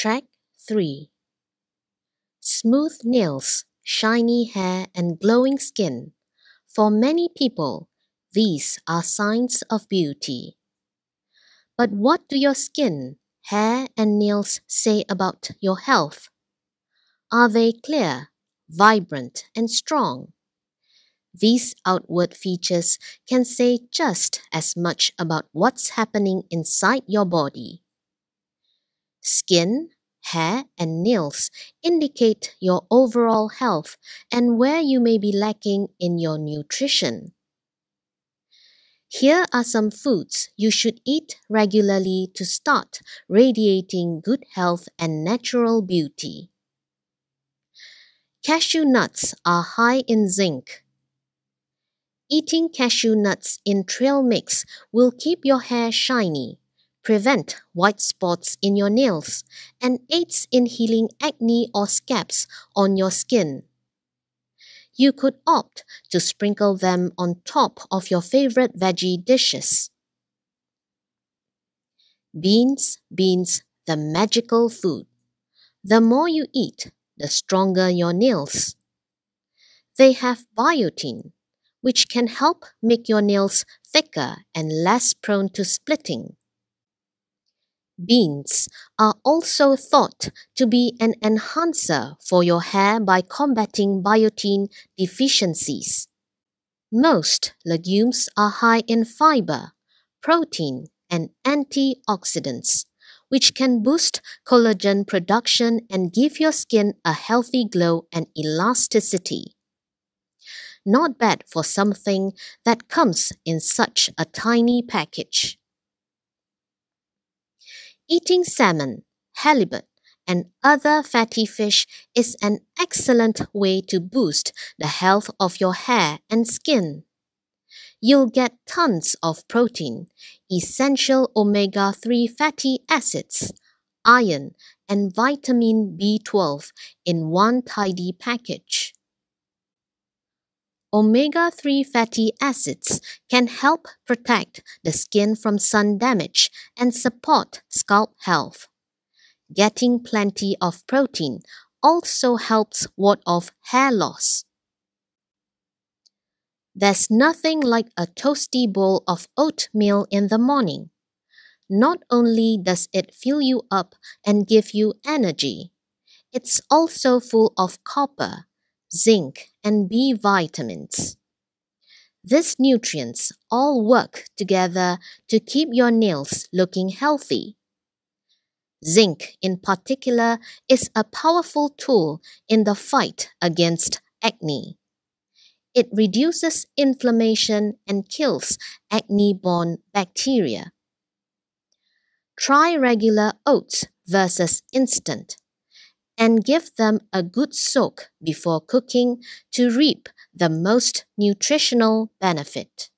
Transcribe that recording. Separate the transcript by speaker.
Speaker 1: Track 3 Smooth nails, shiny hair, and glowing skin. For many people, these are signs of beauty. But what do your skin, hair, and nails say about your health? Are they clear, vibrant, and strong? These outward features can say just as much about what's happening inside your body. Skin, hair, and nails indicate your overall health and where you may be lacking in your nutrition. Here are some foods you should eat regularly to start radiating good health and natural beauty. Cashew nuts are high in zinc. Eating cashew nuts in trail mix will keep your hair shiny prevent white spots in your nails, and aids in healing acne or scabs on your skin. You could opt to sprinkle them on top of your favorite veggie dishes. Beans, beans, the magical food. The more you eat, the stronger your nails. They have biotin, which can help make your nails thicker and less prone to splitting. Beans are also thought to be an enhancer for your hair by combating biotin deficiencies. Most legumes are high in fiber, protein, and antioxidants, which can boost collagen production and give your skin a healthy glow and elasticity. Not bad for something that comes in such a tiny package. Eating salmon, halibut, and other fatty fish is an excellent way to boost the health of your hair and skin. You'll get tons of protein, essential omega 3 fatty acids, iron, and vitamin B12 in one tidy package. Omega 3 fatty acids can help protect the skin from sun damage and support scalp health. Getting plenty of protein also helps ward off hair loss. There's nothing like a toasty bowl of oatmeal in the morning. Not only does it fill you up and give you energy, it's also full of copper, zinc, and B vitamins. These nutrients all work together to keep your nails looking healthy. Zinc, in particular, is a powerful tool in the fight against acne. It reduces inflammation and kills acne borne bacteria. Try regular oats versus instant and give them a good soak before cooking to reap the most nutritional benefit.